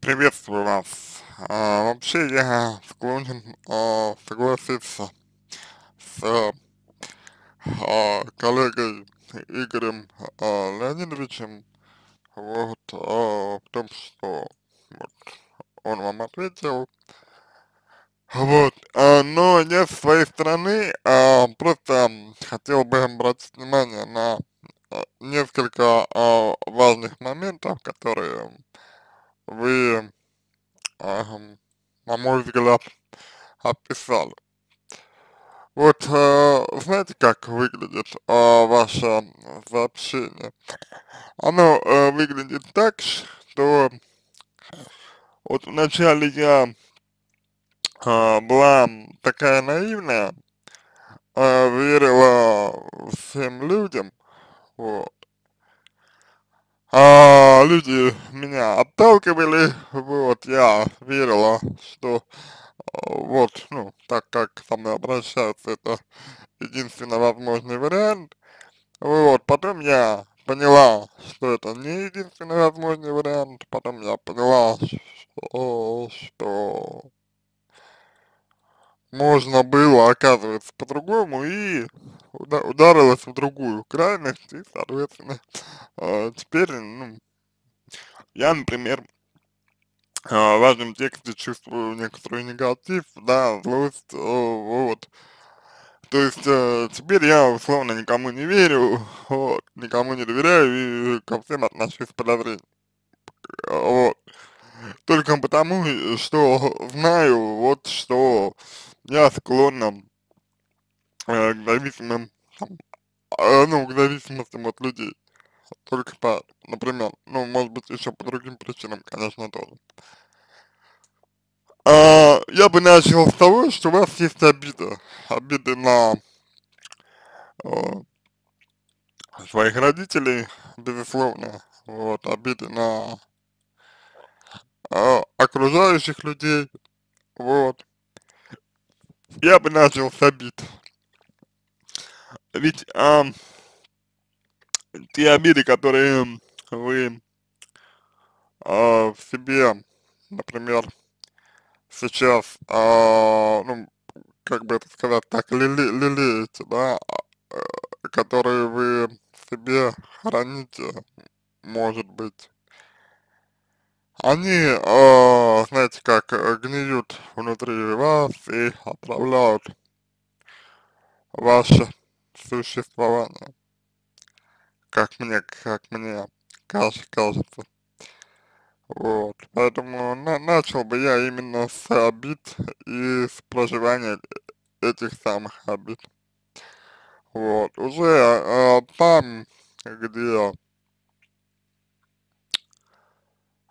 Приветствую вас. А, вообще я склонен а, согласиться с а, коллегой Игорем а, Леонидовичем вот, а, в том, что вот, он вам ответил. Вот, а, но я с своей стороны а, просто хотел бы обратить внимание на а, несколько а, важных моментов, которые вы, на мой взгляд, описали. Вот, э, знаете, как выглядит э, ваше сообщение? Оно э, выглядит так, что вот вначале я была такая наивная, верила всем людям, вот, а люди меня отталкивали, вот, я верила, что вот, ну, так как со мной обращаются, это единственно возможный вариант, вот, потом я поняла, что это не единственный возможный вариант, потом я поняла, что, что можно было, оказывается, по-другому, и уда ударилась в другую крайность, и, соответственно, э, теперь, ну, я, например, э, в важном тексте чувствую некоторый негатив, да, злость, э, вот, то есть, э, теперь я, условно, никому не верю, вот, никому не доверяю и ко всем отношусь с подозрением, вот, только потому, что знаю, вот, что я склонна э, к зависимым, э, ну, к зависимостям от людей. Только по, например, ну, может быть, еще по другим причинам, конечно, тоже. А, я бы начал с того, что у вас есть обида. Обиды на э, своих родителей, безусловно. Вот, обиды на э, окружающих людей. Вот. Я бы начал с обид. Ведь а, те обиды, которые вы а, в себе, например, сейчас, а, ну, как бы это сказать так, леле, лелеете, да, а, которые вы в себе храните, может быть, они, э, знаете, как э, гниют внутри вас и отправляют ваше существование, как мне, как мне кажется. Вот, поэтому на начал бы я именно с обид и с проживания этих самых обид. Вот, уже э, там, где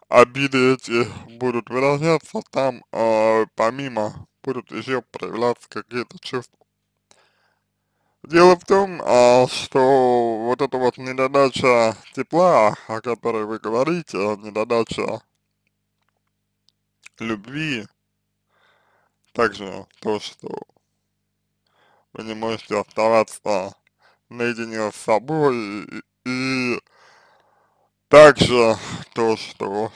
обиды эти будут выражаться, там э, помимо будут еще проявляться какие-то чувства. Дело в том, а, что вот эта вот недодача тепла, о которой вы говорите, недодача любви, также то, что вы не можете оставаться наедине с собой и, и также то, что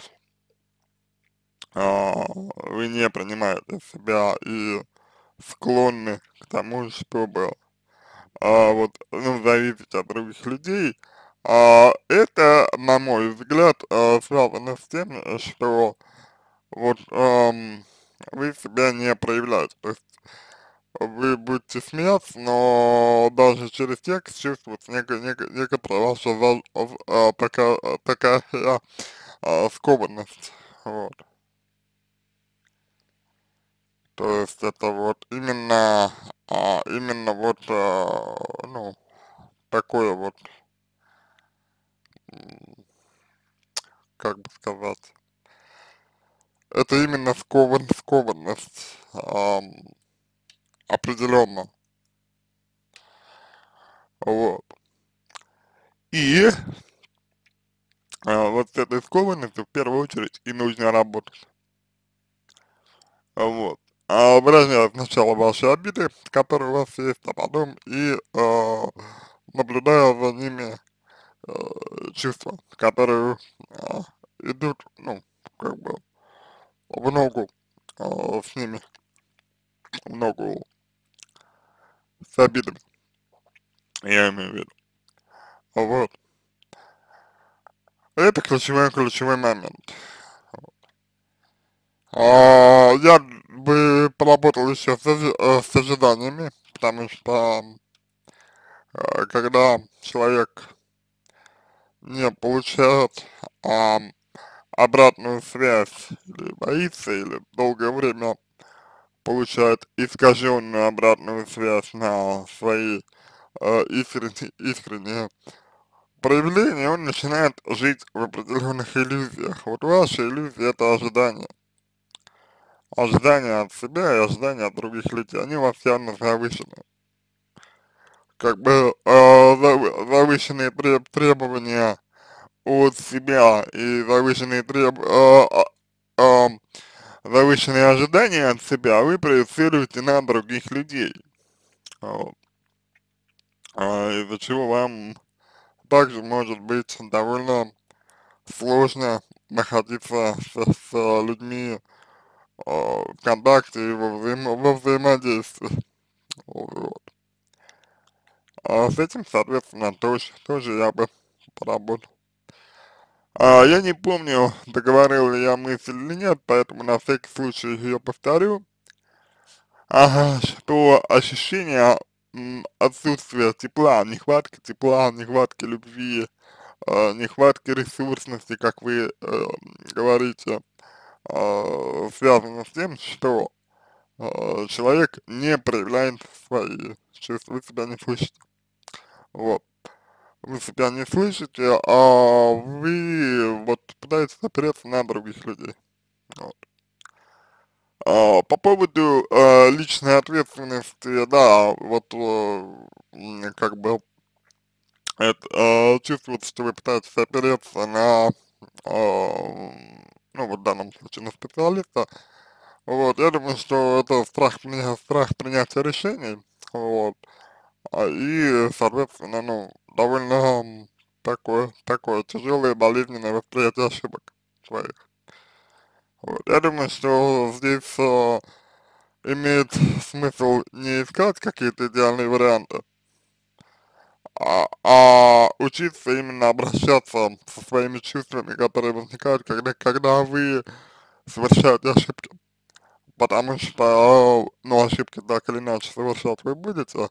а, вы не принимаете себя и склонны к тому, чтобы а, вот, ну, зависеть от других людей, а, это, на мой взгляд, а, связано с тем, что вот ам, вы себя не проявляете, то есть вы будете смеяться, но даже через текст чувствуется некая, некая, некоторая ваша за, а, такая, такая а, скованность, вот. То есть это вот именно, а, именно вот, а, ну, такое вот, как бы сказать, это именно скован, скованность, а, определенно. Вот. И а, вот с этой скованностью в первую очередь и нужно работать. Вот. А, выражая сначала ваши обиды, которые у вас есть, а потом и э, наблюдая за ними э, чувства, которые э, идут, ну, как бы, в ногу э, с ними, в ногу с обидами, я имею в виду, вот. Это ключевой, ключевой момент. А, я бы поработал еще с, э, с ожиданиями, потому что э, когда человек не получает а, обратную связь, или боится, или долгое время получает искаженную обратную связь на свои э, искренние, искренние проявления, он начинает жить в определенных иллюзиях. Вот ваша иллюзия это ожидание. Ожидания от себя и ожидания от других людей, они у вас явно завышены. Как бы э, завышенные треб требования от себя и завышенные треб э, э, завышенные ожидания от себя вы проецируете на других людей. Вот. А, из-за чего вам также может быть довольно сложно находиться с, с людьми э, в контакте и во, взаим, во взаимодействии. Вот. А с этим, соответственно, тоже, тоже я бы поработал. А, я не помню, договорил ли я мысль или нет, поэтому на всякий случай ее повторю. Ага, что ощущение отсутствия тепла, нехватки тепла, нехватки любви, э, нехватки ресурсности, как вы э, говорите, э, связано с тем, что э, человек не проявляет свои чувства, вы себя не слышите. Вот вы себя не слышите, а вы вот пытаетесь опереться на других людей. Вот. А, по поводу а, личной ответственности, да, вот а, как бы это, а, чувствуется, что вы пытаетесь опереться на, а, ну вот в данном случае на специалиста, вот, я думаю, что это страх, страх принятия решений, вот, а, и, соответственно, ну, довольно такое, такое тяжелое, болезненное восприятие ошибок своих. Вот. Я думаю, что здесь э, имеет смысл не искать какие-то идеальные варианты, а, а учиться именно обращаться со своими чувствами, которые возникают, когда, когда вы совершаете ошибки. Потому что, ну, ошибки так или иначе совершать вы будете,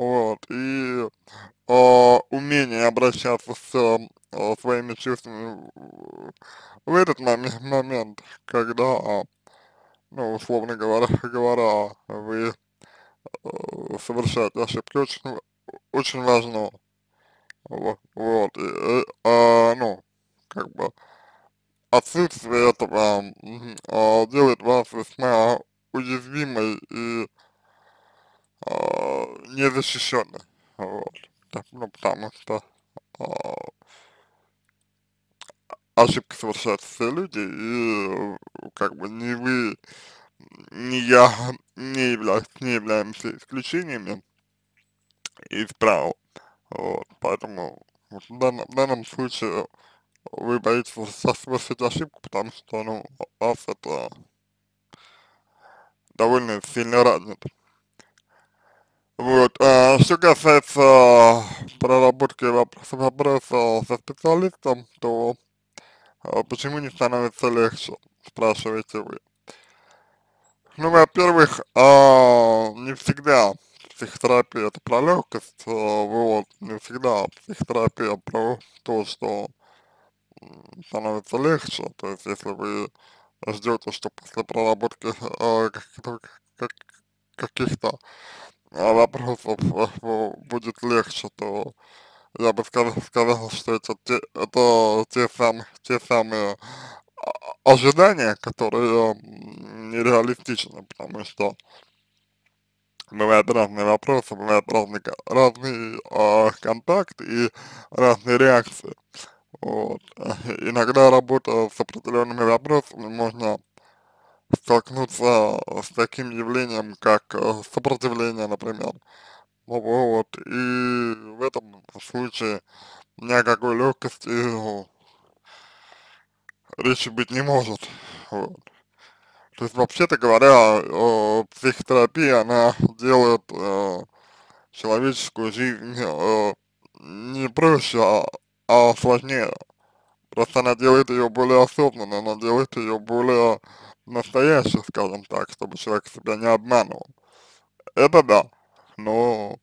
вот, и э, умение обращаться с э, своими чувствами в этот момент, момент когда, ну, условно говоря, говоря вы э, совершаете ошибки, очень, очень важно, вот, вот и, э, э, ну, как бы, отсутствие этого э, делает вас весьма уязвимой и э, вот, так, ну, потому что э, ошибки совершают все люди, и как бы не вы, не я не, являюсь, не являемся исключениями из правил, вот, поэтому вот, в, данном, в данном случае вы боитесь совершить ошибку, потому что, ну, вас это довольно сильно ранит. Вот, а, что касается проработки вопроса, вопроса со специалистом, то а, почему не становится легче, спрашиваете вы. Ну, во-первых, а, не всегда психотерапия это про легкость, а, вот, не всегда психотерапия про то, что становится легче, то есть если вы ждете, что после проработки а, каких-то вопросов э, будет легче, то я бы сказал, сказал что это те, это те, сам, те самые а, ожидания, которые нереалистичны, потому что бывают разные вопросы, бывают разные, разный э, контакт и разные реакции. Вот. Иногда работа с определенными вопросами можно столкнуться с таким явлением, как э, сопротивление, например. Ну вот, и в этом случае ни о какой легкости ну, речи быть не может. Вот. То есть, вообще-то говоря, э, психотерапия, она делает э, человеческую жизнь э, не проще, а, а сложнее. Просто она делает ее более осознанной, она делает ее более настоящей, скажем так, чтобы человек себя не обманывал. Это да, но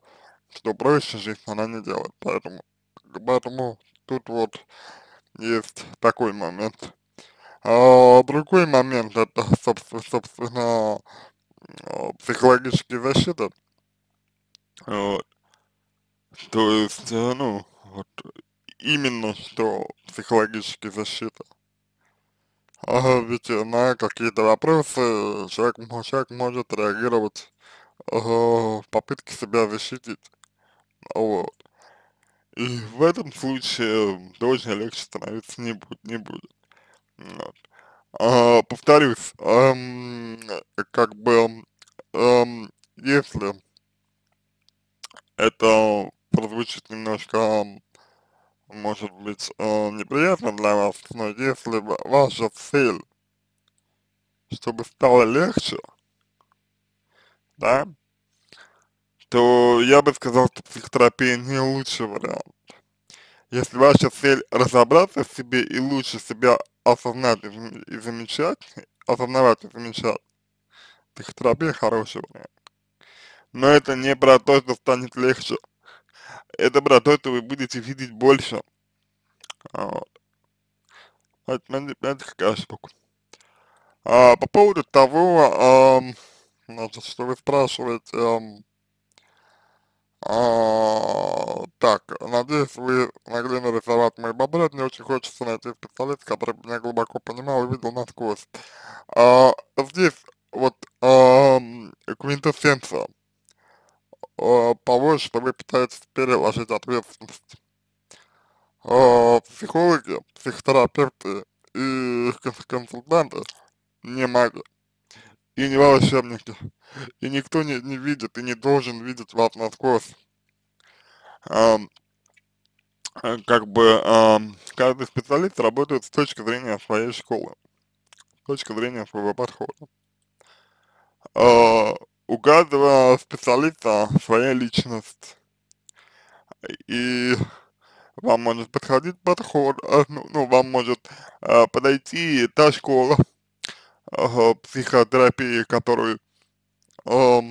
что проще жизнь она не делает, поэтому, поэтому тут вот есть такой момент. А, другой момент, это, собственно, собственно психологические защиты. Вот. То есть, э, ну, вот, именно что психологические защиты. Ведь на какие-то вопросы человек, человек может реагировать в попытке себя защитить. Вот. И в этом случае тоже легче становиться не, будет, не будет. Вот. А, повторюсь, эм, как бы, эм, если это прозвучит немножко, может быть, э, неприятно для вас, но если ваша цель, чтобы стало легче, да, то я бы сказал, что психотерапия не лучший вариант. Если ваша цель разобраться в себе и лучше себя осознать и, замечать, осознавать и замечать, психотерапия хороший вариант. Но это не про то, что станет легче. Это про то, что вы будете видеть больше. Вот. Понимаете, какая штука. А, по поводу того, а, значит, что вы спрашиваете, а, а, так, надеюсь, вы могли нарисовать мой портрет. Мне очень хочется найти специалиста, который меня глубоко понимал и видел насквозь. А, здесь вот а, квинтэссенция а, того, что вы пытаетесь переложить ответственность. А, психологи, психотерапевты и консультанты не маги и не волшебники. И никто не, не видит и не должен видеть вас насквозь. А, как бы а, каждый специалист работает с точки зрения своей школы, с точки зрения своего подхода. А, у каждого специалиста своя личность. И вам может подходить подход, ну, ну вам может э, подойти та школа, э, психотерапии, которую, э,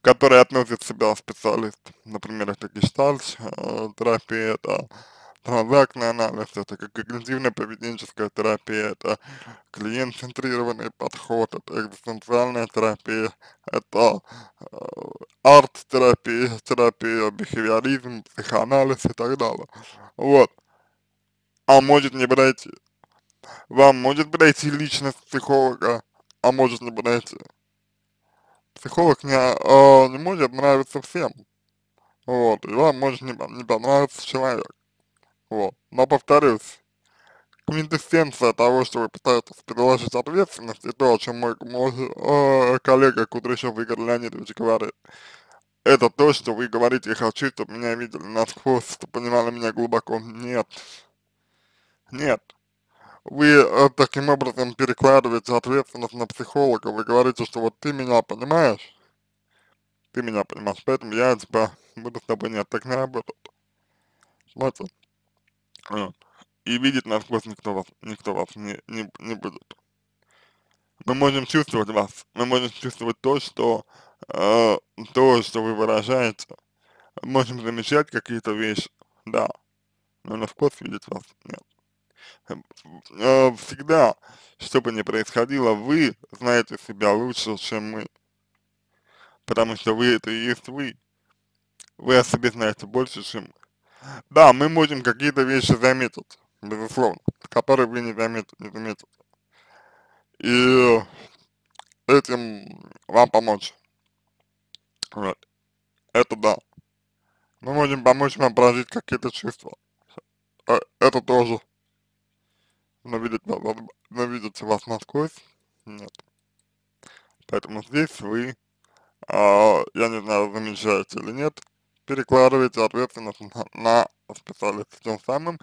которая относит себя специалист. Например, это гештальт, э, это транзактный анализ, это когнитивно-поведенческая терапия, это клиент-центрированный подход, это экзистенциальная терапия, это э, арт-терапия, терапия, бихевиоризм, психоанализ и так далее. Вот. А может не подойти. Вам может подойти личность психолога, а может не подойти. Психолог не, э, не может нравиться всем. Вот, и вам может не, не понравиться человек. Вот. Но повторюсь, квинтэссенция того, что вы пытаетесь переложить ответственность, и то, о чем мой, мой э, коллега Кудряшов Игорь Леонидович говорит, это то, что вы говорите, я хочу, чтобы меня видели насквозь, чтобы понимали меня глубоко. Нет. Нет. Вы э, таким образом перекладываете ответственность на психолога, вы говорите, что вот ты меня понимаешь, ты меня понимаешь, поэтому я тебя буду с тобой, нет, так не работает. Смотрите. И видеть насквозь никто вас, никто вас не, не, не будет. Мы можем чувствовать вас, мы можем чувствовать то, что, э, то, что вы выражаете. Можем замечать какие-то вещи, да, но насквозь видеть вас нет. Э, всегда, что бы ни происходило, вы знаете себя лучше, чем мы. Потому что вы это и есть вы. Вы о себе знаете больше, чем. Да, мы можем какие-то вещи заметить, безусловно, которые вы не заметите, не заметите. И этим вам помочь. Вот. Это да. Мы можем помочь вам прожить какие-то чувства. Э, это тоже. Но видеть, но видеть вас насквозь, нет. Поэтому здесь вы, а, я не знаю, замечаете или нет, перекладываете ответственность на, специалиста, тем самым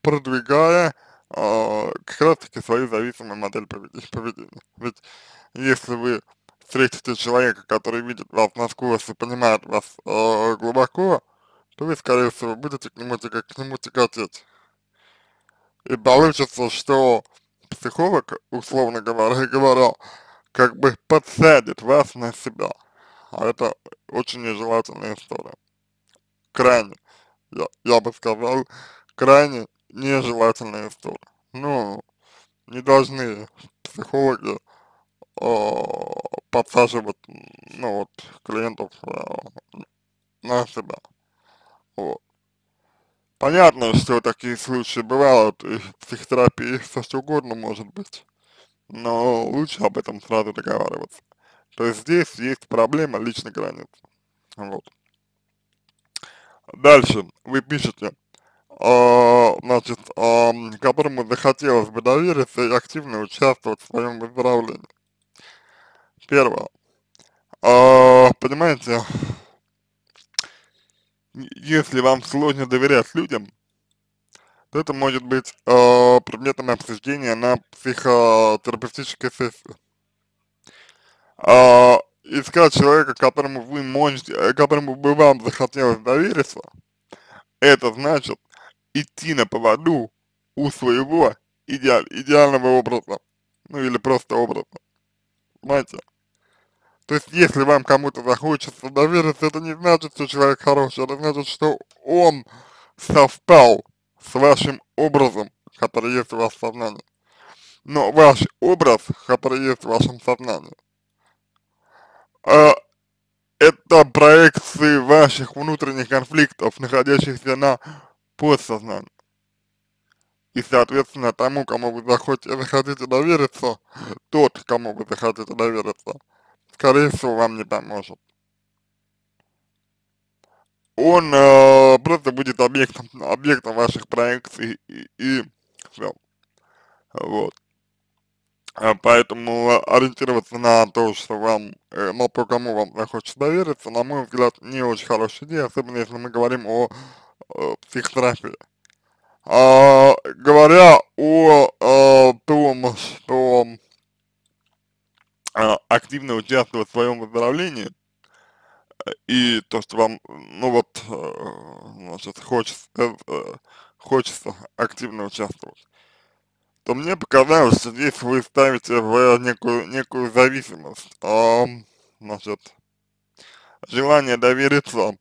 продвигая э, как раз таки свою зависимую модель поведения. Ведь если вы встретите человека, который видит вас насквозь и понимает вас э, глубоко, то вы, скорее всего, будете к нему, к нему тяготеть. И получится, что психолог, условно говоря, говоря, как бы подсадит вас на себя. А это очень нежелательная история. Крайне, я, я бы сказал, крайне нежелательная история. Ну, не должны психологи э, подсаживать, ну вот, клиентов э, на себя. Вот. Понятно, что такие случаи бывают, и в психотерапии все что угодно может быть, но лучше об этом сразу договариваться. То есть здесь есть проблема личной границы. Вот. Дальше вы пишете, э, значит, э, которому захотелось бы довериться и активно участвовать в своем выздоровлении. Первое. Э, понимаете, если вам сложно доверять людям, то это может быть э, предметом обсуждения на психотерапевтической сессии. Э, искать человека, которому вы можете, э, которому бы вам захотелось довериться, это значит идти на поводу у своего идеаль, идеального образа, ну или просто образа, понимаете? То есть, если вам кому-то захочется довериться, это не значит, что человек хороший, это значит, что он совпал с вашим образом, который есть в вашем сознании. Но ваш образ, который есть в вашем сознании, э, это проекции ваших внутренних конфликтов, находящихся на подсознании. И, соответственно, тому, кому вы захотите, захотите довериться, тот, кому вы захотите довериться, скорее всего, вам не поможет. Он э, просто будет объектом, объектом ваших проекций и, и все. Вот. А поэтому ориентироваться на то, что вам, э, на то, кому вам захочется довериться, на мой взгляд, не очень хорошая идея, особенно если мы говорим о э, психотерапии. А, говоря о э, том, что а, активно участвовать в своем выздоровлении, и то, что вам, ну вот, э, значит, хочется, э, хочется активно участвовать, то мне показалось, что здесь вы ставите в некую, некую зависимость, а, значит, желание довериться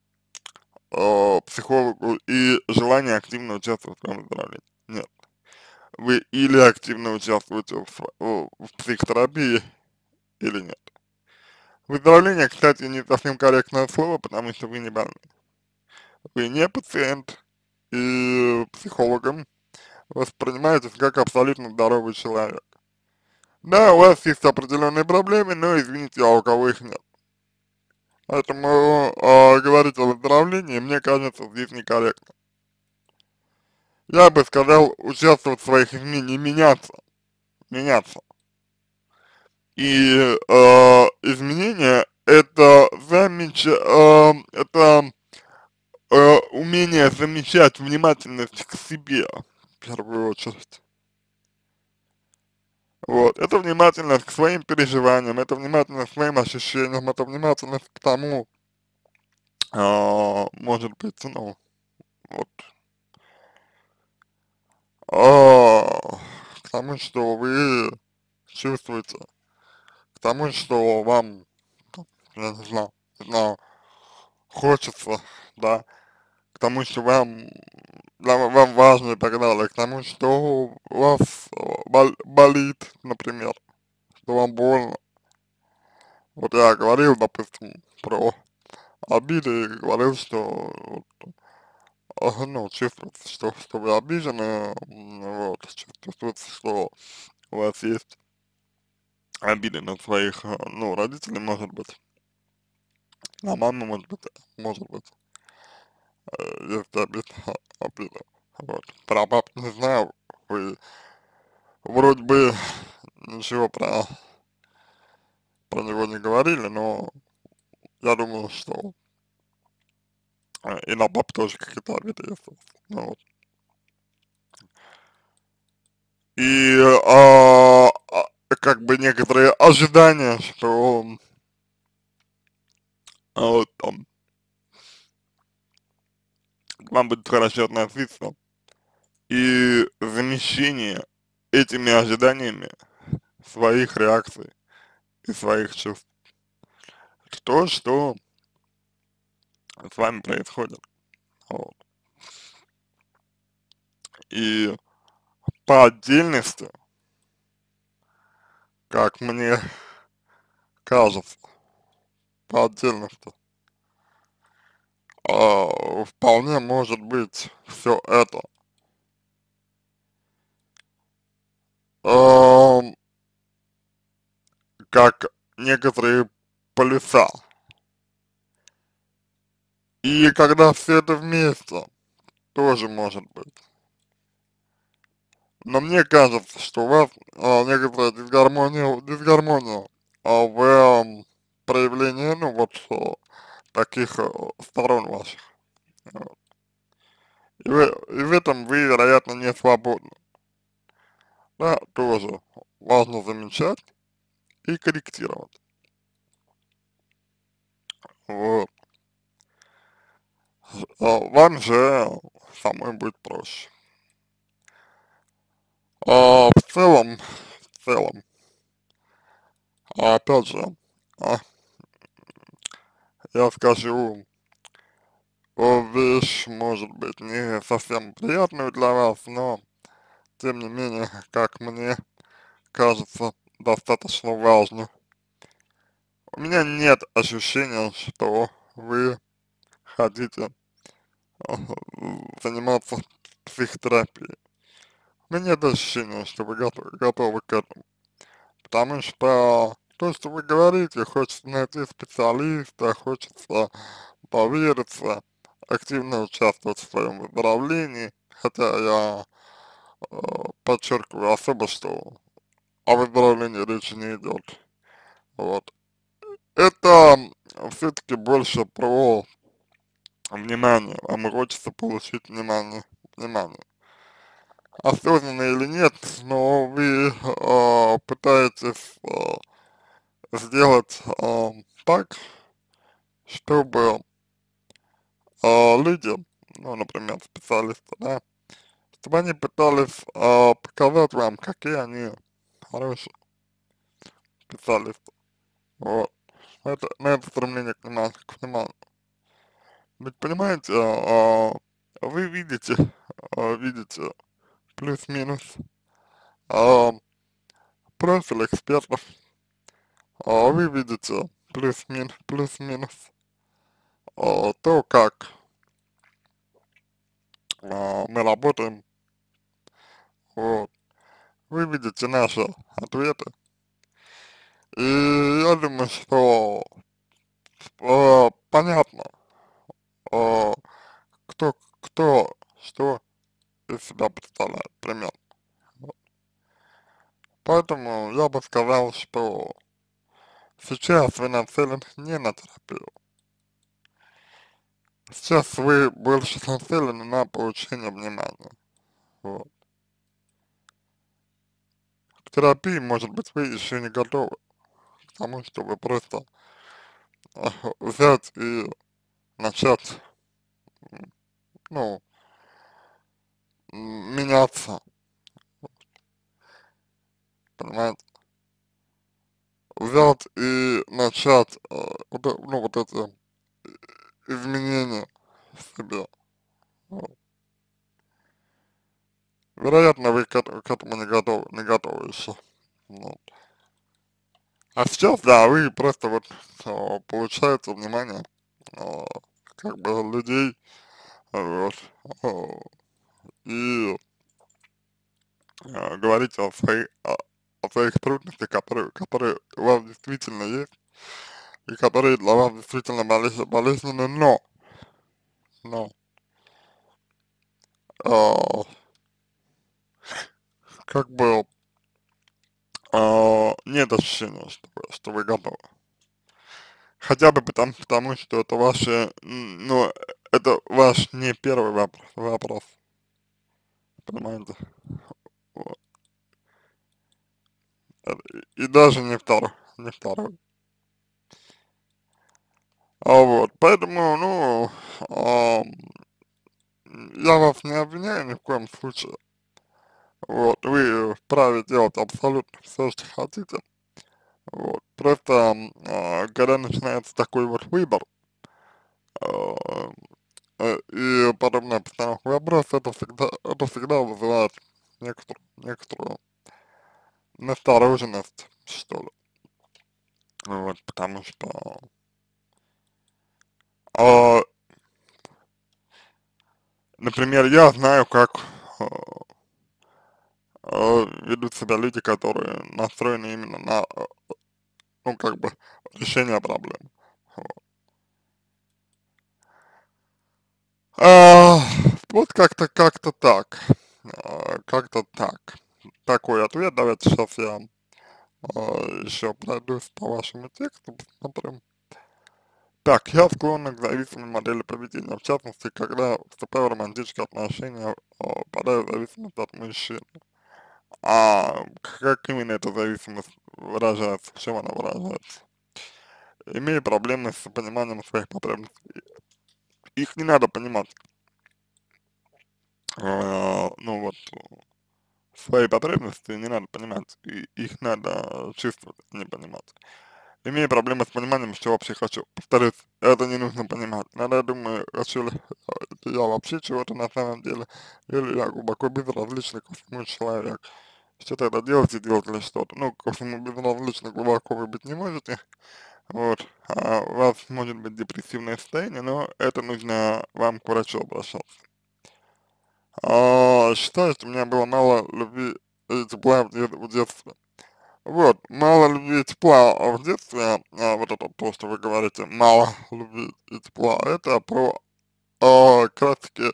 э, психологу и желание активно участвовать в своем выздоровлении. Нет. Вы или активно участвуете в, в психотерапии, или нет. Выздоровление, кстати, не совсем корректное слово, потому что вы не больны. Вы не пациент, и психологом воспринимаетесь как абсолютно здоровый человек. Да, у вас есть определенные проблемы, но, извините, а у кого их нет. Поэтому э, говорить о выздоровлении, мне кажется, здесь некорректно. Я бы сказал, участвовать в своих изменениях, меняться. Меняться. И э, изменения это замеч... э, это э, умение замечать внимательность к себе, первую очередь. Вот, это внимательность к своим переживаниям, это внимательность к своим ощущениям, это внимательность к тому, э, может быть, ну, вот, э, к тому, что вы чувствуете к тому, что вам, я не знаю, не знаю, хочется, да, к тому, что вам, вам важно и так далее, к тому, что у вас бол, болит, например, что вам больно. Вот я говорил, допустим, про обиды, и говорил, что вот, ну, чувствуется, что, что вы обижены, вот, чувствуется, что у вас есть обиды на своих, э, ну, родителей, может быть, на маму, может быть, может быть, э, есть обида, обида, вот, про пап не знаю, вы вроде бы ничего про, про него не говорили, но я думаю, что э, и на пап тоже какие-то обиды есть, ну, вот. и а, а, как бы некоторые ожидания, что а, вот там вам будет хорошо относиться, и замещение этими ожиданиями своих реакций и своих чувств. То, что с вами происходит. Вот. И по отдельности, как мне кажется, по отдельности, э, вполне может быть все это. Э, как некоторые полюса. И когда все это вместе, тоже может быть. Но мне кажется, что у вас а, некоторая дисгармония, дисгармония а, в а, проявлении, ну вот, а, таких а, сторон ваших. Вот. И, в, и в этом вы, вероятно, не свободны. Да, тоже важно замечать и корректировать. Вот. А вам же самой будет проще. А, в целом, в целом, а, опять же, а, я скажу вещь, может быть, не совсем приятную для вас, но, тем не менее, как мне кажется, достаточно важно. У меня нет ощущения, что вы хотите заниматься психотерапией. У меня нет ощущения, что вы готовы, готовы к этому. Потому что то, что вы говорите, хочется найти специалиста, хочется повериться, активно участвовать в своем выздоровлении, хотя я э, подчеркиваю особо, что о выздоровлении речи не идет. Вот. Это все-таки больше про внимание. Вам хочется получить внимание. внимание. Осознанно или нет, но вы э, пытаетесь э, сделать э, так, чтобы э, люди, ну, например, специалисты, да, чтобы они пытались э, показать вам, какие они хорошие специалисты. Вот. Это, на это стремление к вниманию. Ведь понимаете, а, вы видите, а, видите плюс-минус а, профиль экспертов, а вы видите плюс-минус, плюс-минус. А, то, как? А, мы работаем, вот. Вы видите наши ответы. И я думаю, что э, понятно, э, кто, кто, что из себя представляет, примерно. Поэтому я бы сказал, что сейчас вы нацелены не на терапию. Сейчас вы больше нацелены на получение внимания. Вот терапии, может быть, вы еще не готовы к тому, чтобы просто э, взять и начать, ну, меняться, понимаете? Взять и начать, э, вот, ну, вот эти изменения в себе. Вероятно, вы к, к этому не готовы, не готовы еще. Вот. А сейчас, да, вы просто вот о, получаете внимание о, как бы людей, вот, о, и о, говорите о, свои, о, о своих трудностях, которые, которые у вас действительно есть, и которые для вас действительно болезненны, но, но, о, как бы э, нет ощущения, что вы, что вы готовы. Хотя бы потому, потому что это ваше, ну, это ваш не первый вопрос, вопрос. Понимаете? И даже не второй, не второй. А вот, поэтому, ну, а, я вас не обвиняю ни в коем случае. Вот, вы вправе делать абсолютно все, что хотите. Вот, просто, э, когда начинается такой вот выбор, э, и подобная постановка вопроса, это всегда, это всегда вызывает некоторую, некоторую настороженность, что ли. Вот, потому что, э, например, я знаю, как э, э, ведут себя люди, которые настроены именно на, ну, как бы, решение проблем. Вот. А, вот как-то, как-то так, а, как-то так. Такой ответ, давайте сейчас я а, еще пройдусь по вашему тексту, посмотрим. Так, я склонна к зависимой модели поведения, в частности, когда вступаю в романтические отношения, падаю в зависимость от мужчины. А как именно эта зависимость выражается, в чем она выражается? Имею проблемы с пониманием своих потребностей. Их не надо понимать. А, ну вот, свои потребности не надо понимать, и их надо чувствовать, не понимать. Имею проблемы с пониманием, что вообще хочу. Повторюсь, это не нужно понимать. Надо, думаю, хочу ли я вообще чего-то на самом деле, или я глубоко безразличный ко всему человек. Что тогда делать и делать ли что-то? Ну, ко всему безразлично глубоко вы быть не можете. Вот, а у вас может быть депрессивное состояние, но это нужно вам к врачу обращаться. А, считаю, что у меня было мало любви и тепла в, в детстве. Вот, мало любви и тепла в детстве, а, вот это то, что вы говорите, мало любви и тепла, это про а, как раз таки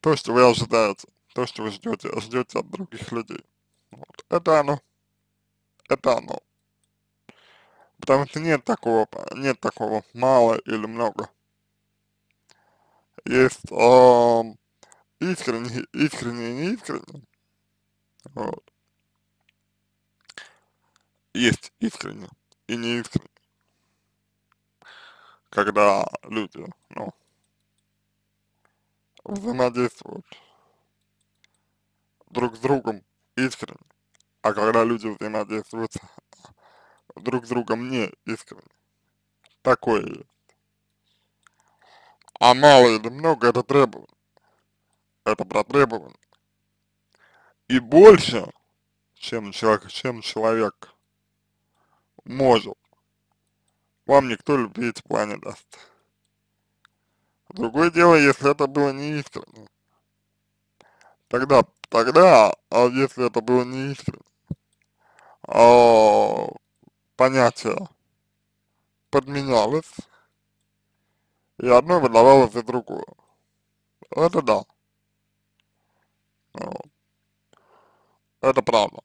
то, что вы ожидаете, то, что вы ждете, ждете от других людей. Вот, это оно, это оно. Потому что нет такого, нет такого мало или много. Есть э, искренне, искренне и неискренне. Вот. Есть искренне и неискренне. Когда люди, ну, взаимодействуют друг с другом искренне, а когда люди взаимодействуют друг с другом не искренне. Такое есть. А мало или много это требование. Это про требование. И больше, чем человек, чем человек может, вам никто любви и тепла не даст. Другое дело, если это было не искренне. Тогда, тогда, а если это было не искренне, а, понятие подменялось, и одно выдавалось за другое. Это да. Вот. Это правда.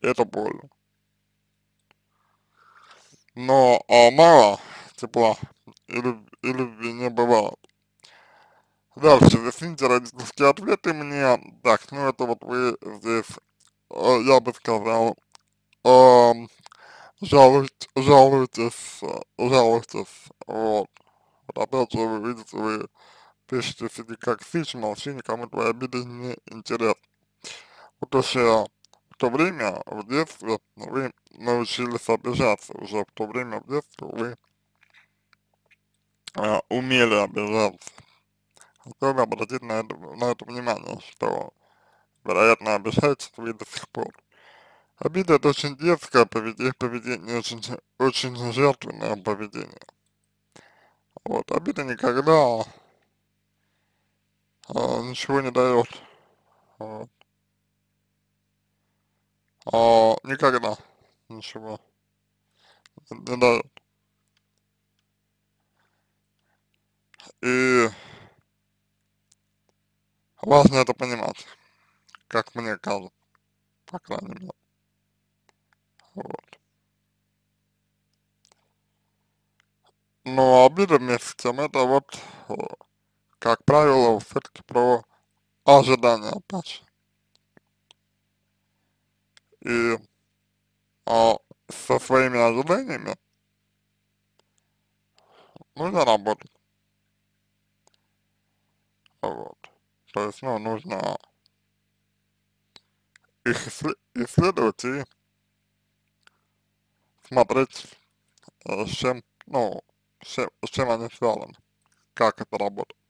Это больно. Но а мало тепла и, люб и любви не бывает. Дальше, объясните родительские ответы мне. Так, ну это вот вы здесь, э, я бы сказал, э, жалуете, жалуетесь, жалуетесь, вот. Вот опять же, вы видите, вы пишете себе как сич, молчи, никому твои обиды не интересны. Вот еще в то время, в детстве, вы научились обижаться, уже в то время, в детстве, вы э, умели обижаться. Стоит обратить на это, на это внимание, что, вероятно, обижаетесь вы до сих пор. Обида это очень детское поведение, поведение очень, очень жертвенное поведение. Вот, обида никогда а, ничего не дает. Вот. А, никогда ничего не дает. И важно это понимать, как мне кажется, по крайней мере. Вот. Но обида вместе с тем, это вот, как правило, все-таки про ожидания же. И а, со своими ожиданиями нужно работать. Вот. То есть, ну, нужно их исследовать и смотреть, э, с чем, ну, чем, с чем они связаны, как это работает.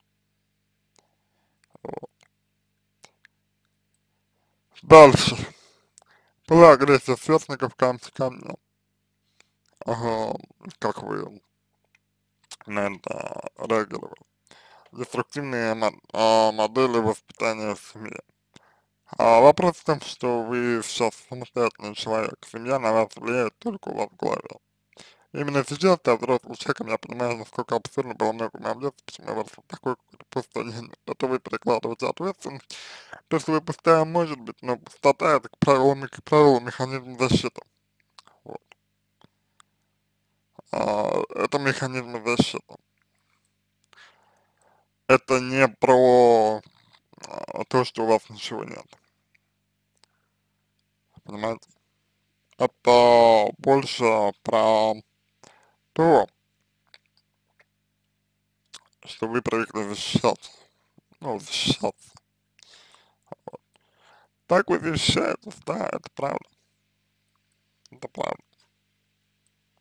Дальше. Была агрессия сверстников ко, ко мне. Ага, как вы на это реагировали? Деструктивные а, модели воспитания в семье. А вопрос в том, что вы сейчас самостоятельный человек, семья на вас влияет только у вас в голове. Именно сейчас ты взрослый человек, я понимаю, насколько абсурдно было много в моем детстве, почему я вырос в такой какой-то пустоте, это вы перекладываете ответственность, то, что вы пустая может быть, но пустота это, как правило, как правило, механизм защиты. Вот. А, это механизм защиты. Это не про а, то, что у вас ничего нет. Понимаете? Это больше про то, что вы привыкли защищаться. Ну, защищаться. Вот. Так вы защищаетесь, да, это правда. Это правда.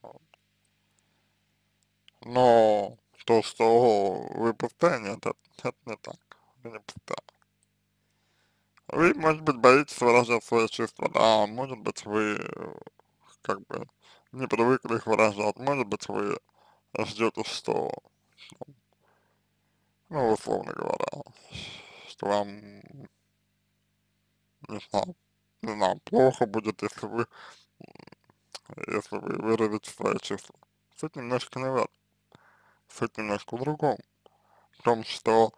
Вот. Но то, что вы пустая, это, это не так. Вы не пустая. Вы, может быть, боитесь выражать свои чувства, да, может быть, вы как бы не привыкли их выражать, может быть, вы ждете, что, ну, условно говоря, что вам, не знаю, не знаю, плохо будет, если вы, если вы выразите свои чувства. Суть немножко не в этом. Суть немножко в другом. В том, что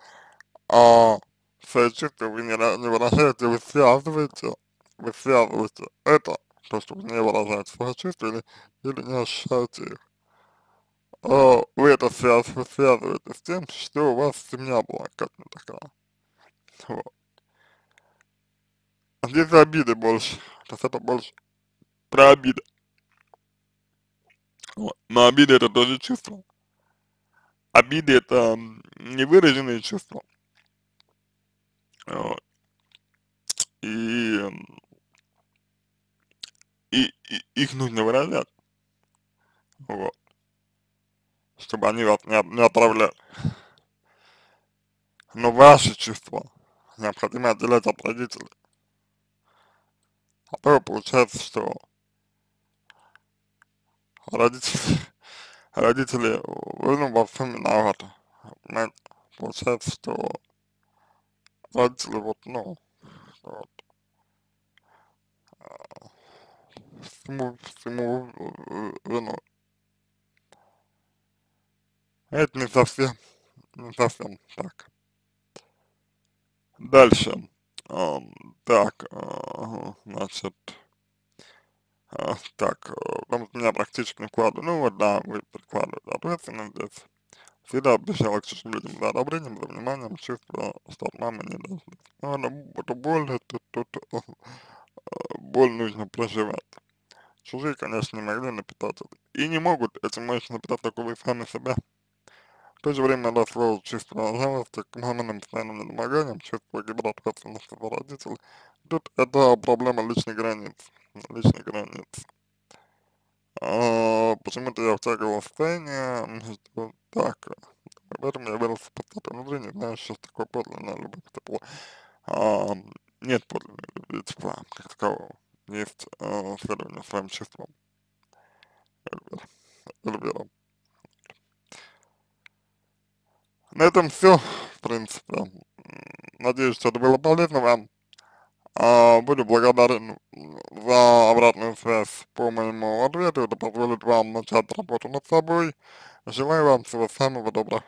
а, свои чувства вы не, не выражаете, вы связываете, вы связываете это, то, что вы не выражаете свои чувства или, или не ощущаете их. А, вы это связ, вы связываете с тем, что у вас семья была как-то такая. Вот. А здесь обиды больше, то это больше про обиды. Вот. Но обиды это тоже чувство. Обиды это невыраженные чувства. Вот. И, и, и их нужно выражать. Вот. Чтобы они вас не, не отправляли. Но ваши чувства необходимо отделять от родителей. А то получается, что родители, родители, ну, во всем виноваты. Понимаете? Получается, что родители вот, ну, вот, всему, всему виной. Это не совсем, не совсем так. Дальше. А, так, а, значит, а, так, потому что меня практически не вкладывают. Ну вот, да, вы прикладываете ответственность здесь всегда обещала к чужим людям за одобрением, за вниманием, чувство, что от мамы не должны. Но это, это боль, это, тут боль нужно проживать. Чужие, конечно, не могли напитаться. И не могут этим мощно напитать только сами себя. В то же время надо свое чувство жалости к маминым постоянным недомоганиям, чувство гиперответственности за родителей. Тут это проблема личной границы. Личной границы. А, почему-то я втягивал состояние, что так, поэтому я вырос в пустоте внутри, не знаю, что такое подлинная любовь, тепло. А, нет подлинной любви, тепла, как такового. Есть а, следование своим чувствам. Эльвира. На этом все, в принципе. Надеюсь, что это было полезно вам. А, буду благодарен за обратную связь по моему ответу, это позволит вам начать работу над собой. Желаю вам всего самого доброго.